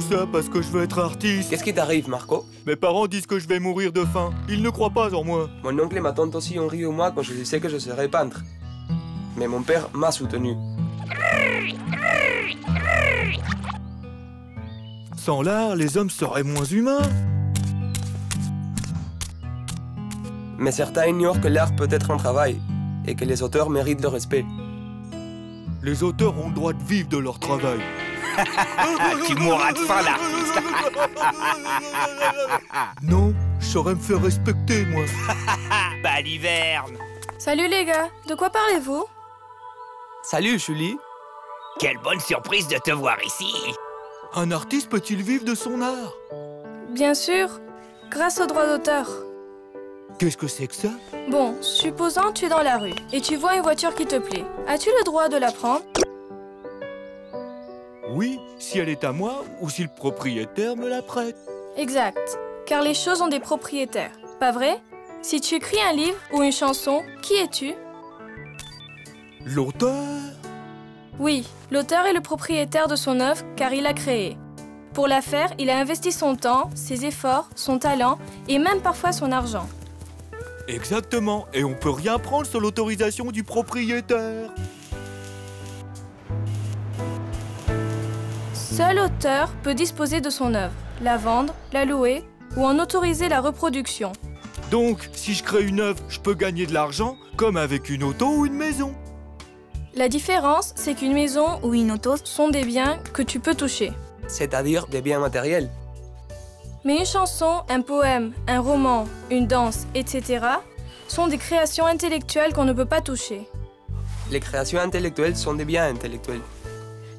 ça parce que je veux être artiste. Qu'est-ce qui t'arrive, Marco? Mes parents disent que je vais mourir de faim. Ils ne croient pas en moi. Mon oncle et ma tante aussi ont ri de moi quand je disais que je serais peintre. Mais mon père m'a soutenu. Sans l'art, les hommes seraient moins humains. Mais certains ignorent que l'art peut être un travail et que les auteurs méritent le respect. Les auteurs ont le droit de vivre de leur travail. Tu mourras de faim, l'artiste Non, je saurais me faire respecter, moi. Baliverne Salut les gars, de quoi parlez-vous? Salut, Julie. Quelle bonne surprise de te voir ici. Un artiste peut-il vivre de son art? Bien sûr, grâce au droit d'auteur. Qu'est-ce que c'est que ça? Bon, supposons tu es dans la rue et tu vois une voiture qui te plaît. As-tu le droit de la prendre? Oui, si elle est à moi ou si le propriétaire me la prête. Exact, car les choses ont des propriétaires, pas vrai? Si tu écris un livre ou une chanson, qui es-tu? L'auteur? Oui, l'auteur est le propriétaire de son œuvre car il l'a créée. Pour la faire, il a investi son temps, ses efforts, son talent et même parfois son argent. Exactement, et on peut rien prendre sur l'autorisation du propriétaire. Seul auteur peut disposer de son œuvre, la vendre, la louer ou en autoriser la reproduction. Donc, si je crée une œuvre, je peux gagner de l'argent, comme avec une auto ou une maison. La différence, c'est qu'une maison ou une auto sont des biens que tu peux toucher. C'est-à-dire des biens matériels. Mais une chanson, un poème, un roman, une danse, etc. sont des créations intellectuelles qu'on ne peut pas toucher. Les créations intellectuelles sont des biens intellectuels.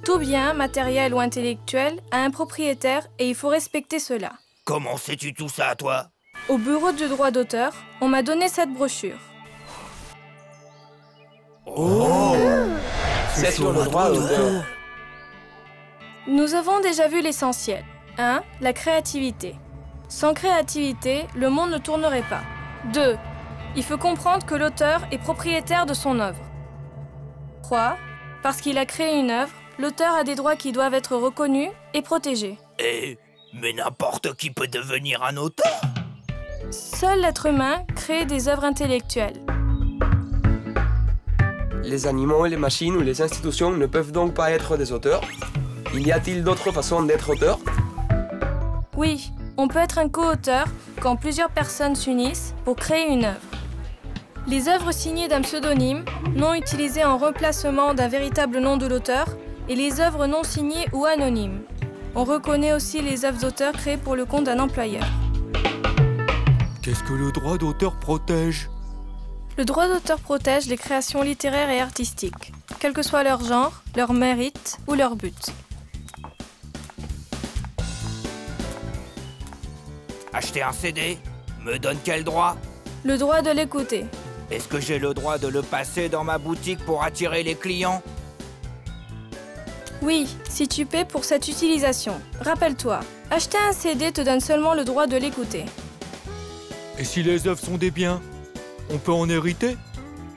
Tout bien, matériel ou intellectuel, a un propriétaire et il faut respecter cela. Comment sais-tu tout ça, toi? Au bureau du droit d'auteur, on m'a donné cette brochure. Oh C'est sur le droit d'auteur. Nous avons déjà vu l'essentiel. 1. La créativité. Sans créativité, le monde ne tournerait pas. 2. Il faut comprendre que l'auteur est propriétaire de son œuvre. 3. Parce qu'il a créé une œuvre, l'auteur a des droits qui doivent être reconnus et protégés. Eh, mais n'importe qui peut devenir un auteur Seul l'être humain crée des œuvres intellectuelles. Les animaux, les machines ou les institutions ne peuvent donc pas être des auteurs. Il y a-t-il d'autres façons d'être auteur? Oui, on peut être un co-auteur quand plusieurs personnes s'unissent pour créer une œuvre. Les œuvres signées d'un pseudonyme, non utilisées en remplacement d'un véritable nom de l'auteur, et les œuvres non signées ou anonymes. On reconnaît aussi les œuvres d'auteur créées pour le compte d'un employeur. Qu'est-ce que le droit d'auteur protège? Le droit d'auteur protège les créations littéraires et artistiques, quel que soit leur genre, leur mérite ou leur but. Acheter un CD Me donne quel droit? Le droit de l'écouter. Est-ce que j'ai le droit de le passer dans ma boutique pour attirer les clients? Oui, si tu paies pour cette utilisation. Rappelle-toi, acheter un CD te donne seulement le droit de l'écouter. Et si les œuvres sont des biens, on peut en hériter?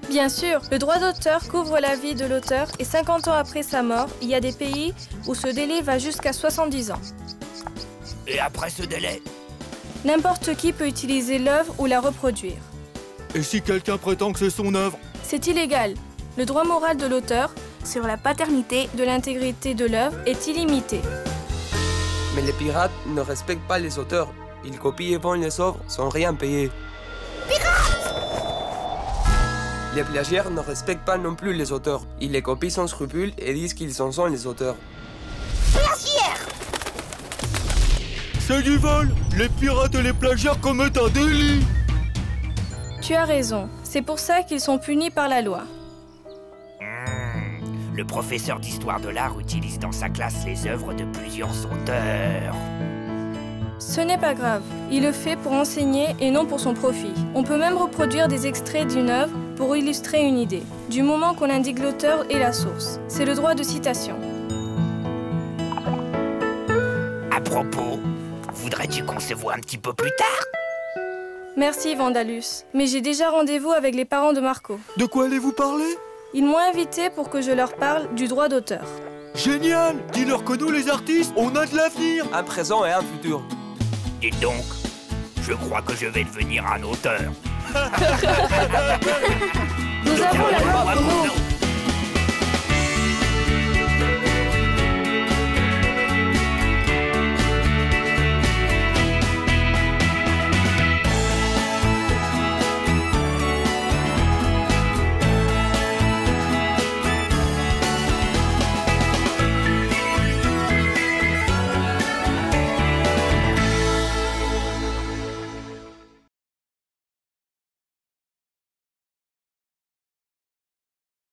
Bien sûr, le droit d'auteur couvre la vie de l'auteur et 50 ans après sa mort, il y a des pays où ce délai va jusqu'à 70 ans. Et après ce délai? N'importe qui peut utiliser l'œuvre ou la reproduire. Et si quelqu'un prétend que c'est son œuvre? C'est illégal. Le droit moral de l'auteur sur la paternité de l'intégrité de l'œuvre est illimité. Mais les pirates ne respectent pas les auteurs. Ils copient et vendent les œuvres sans rien payer. Pirates Les plagiaires ne respectent pas non plus les auteurs. Ils les copient sans scrupule et disent qu'ils en sont les auteurs. C'est du vol Les pirates et les plagiaires commettent un délit Tu as raison. C'est pour ça qu'ils sont punis par la loi. Le professeur d'histoire de l'art utilise dans sa classe les œuvres de plusieurs auteurs. Ce n'est pas grave. Il le fait pour enseigner et non pour son profit. On peut même reproduire des extraits d'une œuvre pour illustrer une idée, du moment qu'on indique l'auteur et la source. C'est le droit de citation. À propos, voudrais-tu qu'on se voit un petit peu plus tard? Merci Vandalus, mais j'ai déjà rendez-vous avec les parents de Marco. De quoi allez-vous parler? Ils m'ont invité pour que je leur parle du droit d'auteur. Génial Dis-leur que nous, les artistes, on a de l'avenir Un présent et un futur. Dites donc, je crois que je vais devenir un auteur. Nous avons la loi pour nous.